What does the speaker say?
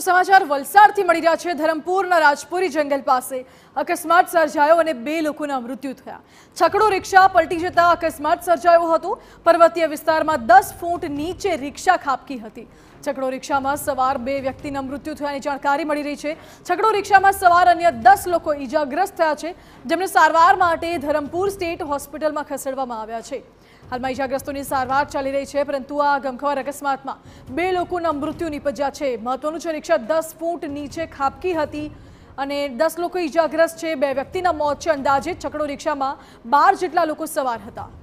તો સમાચાર વલસાડથી મળી રહ્યા છે ધરમપુરના રાજપુરી જંગલ પાસે અકસ્માત સર્જાયો અને બે લોકોના મૃત્યુ થયા છકડો રિક્ષા પલટી જતા અકસ્માત સર્જાયો હતો પર્વતીય વિસ્તારમાં દસ ફૂટ નીચે રિક્ષા ખાબકી હતી છકડો રિક્ષામાં સવાર બે વ્યક્તિના મૃત્યુ થયાની જાણકારી મળી રહી છે છકડો રિક્ષામાં સવાર અન્ય દસ લોકો ઈજાગ્રસ્ત થયા છે જેમને સારવાર માટે ધરમપુર સ્ટેટ હોસ્પિટલમાં ખસેડવામાં આવ્યા છે હાલમાં ઈજાગ્રસ્તોની સારવાર ચાલી રહી છે પરંતુ આ ગમખવાર અકસ્માતમાં બે લોકોના મૃત્યુ નિપજ્યા છે મહત્વનું છે રિક્ષા દસ ફૂટ નીચે ખાબકી હતી અને દસ લોકો ઈજાગ્રસ્ત છે બે વ્યક્તિના મોત છે અંદાજે છકડો રિક્ષામાં બાર જેટલા લોકો સવાર હતા